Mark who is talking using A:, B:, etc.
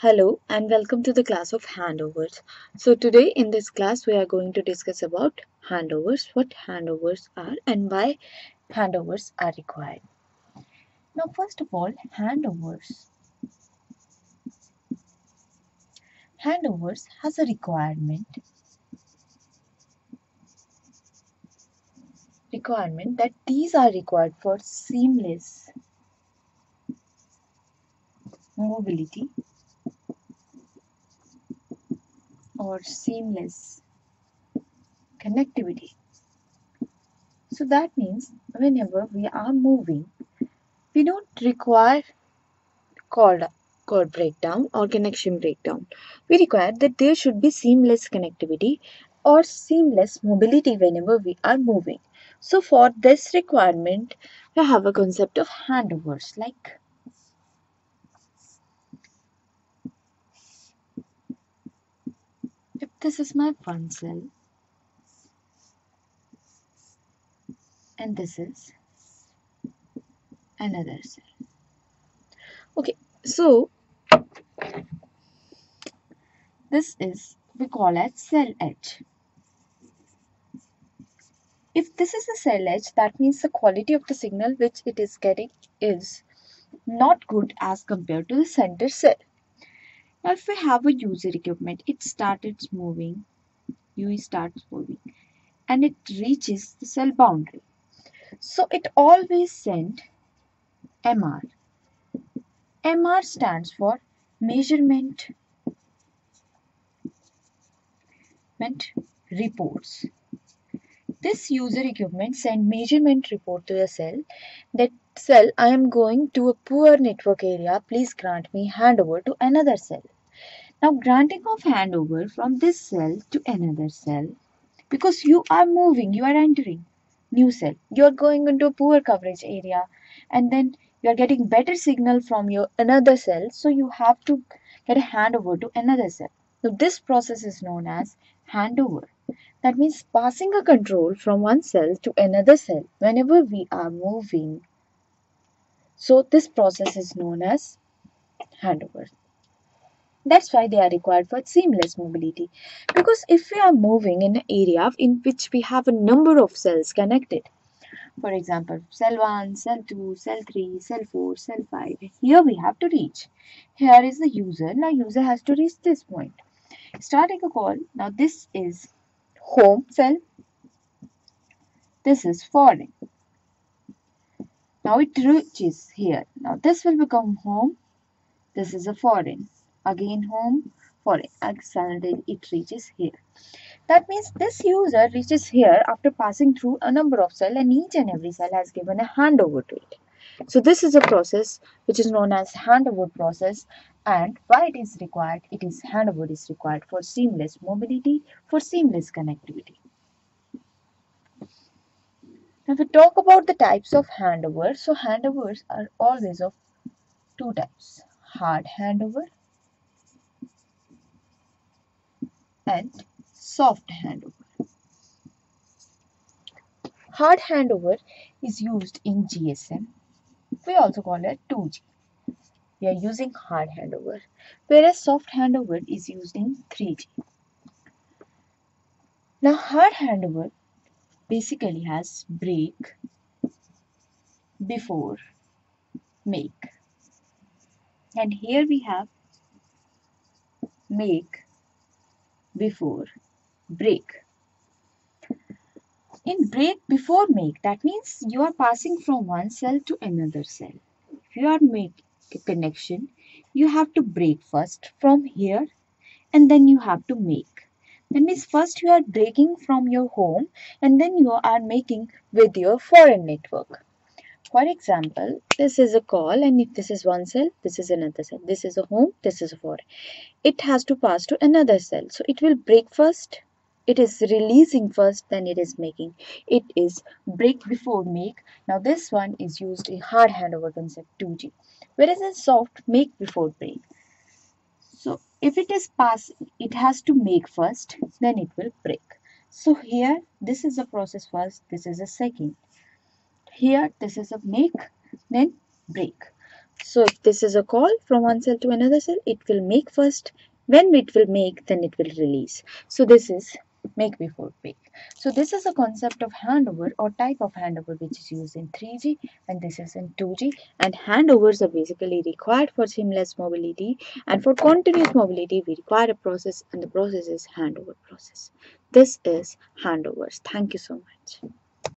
A: Hello and welcome to the class of handovers. So today in this class we are going to discuss about handovers, what handovers are and why handovers are required. Now first of all handovers. Handovers has a requirement requirement that these are required for seamless mobility or seamless connectivity. So that means whenever we are moving, we don't require cord, cord breakdown or connection breakdown. We require that there should be seamless connectivity or seamless mobility whenever we are moving. So for this requirement, we have a concept of handovers like this is my one cell and this is another cell. Okay, so this is we call as cell edge. If this is a cell edge, that means the quality of the signal which it is getting is not good as compared to the center cell. Now if we have a user equipment, it starts moving, UE starts moving and it reaches the cell boundary. So it always send MR. MR stands for measurement reports. This user equipment send measurement report to the cell that cell I am going to a poor network area please grant me handover to another cell. Now granting of handover from this cell to another cell because you are moving you are entering new cell you are going into a poor coverage area and then you are getting better signal from your another cell so you have to get a handover to another cell. So this process is known as handover. That means passing a control from one cell to another cell whenever we are moving. So this process is known as handover. That's why they are required for seamless mobility. Because if we are moving in an area in which we have a number of cells connected, for example, cell 1, cell 2, cell 3, cell 4, cell 5, here we have to reach. Here is the user. Now user has to reach this point. Starting a call. Now this is home cell. This is foreign. Now it reaches here. Now this will become home. This is a foreign. Again home, foreign. And it reaches here. That means this user reaches here after passing through a number of cells and each and every cell has given a handover to it. So this is a process which is known as handover process and why it is required it is handover is required for seamless mobility for seamless connectivity now if we talk about the types of handovers, so handovers are always of two types hard handover and soft handover. Hard handover is used in GSM we also call it 2G we are using hard handover, whereas soft handover is used in 3G. Now, hard handover basically has break before make, and here we have make before break. In break before make, that means you are passing from one cell to another cell. If you are make, a connection, you have to break first from here and then you have to make. That means first you are breaking from your home and then you are making with your foreign network. For example, this is a call and if this is one cell, this is another cell. This is a home, this is a foreign. It has to pass to another cell. So it will break first. It is releasing first, then it is making. It is break before make. Now this one is used in hard handover concept 2G whereas in soft make before break so if it is pass it has to make first then it will break so here this is a process first this is a second here this is a make then break So if this is a call from one cell to another cell, it will make first. When it will make, then it will release. So this is make before break. So this is a concept of handover or type of handover which is used in 3G and this is in 2G and handovers are basically required for seamless mobility and for continuous mobility we require a process and the process is handover process. This is handovers. Thank you so much.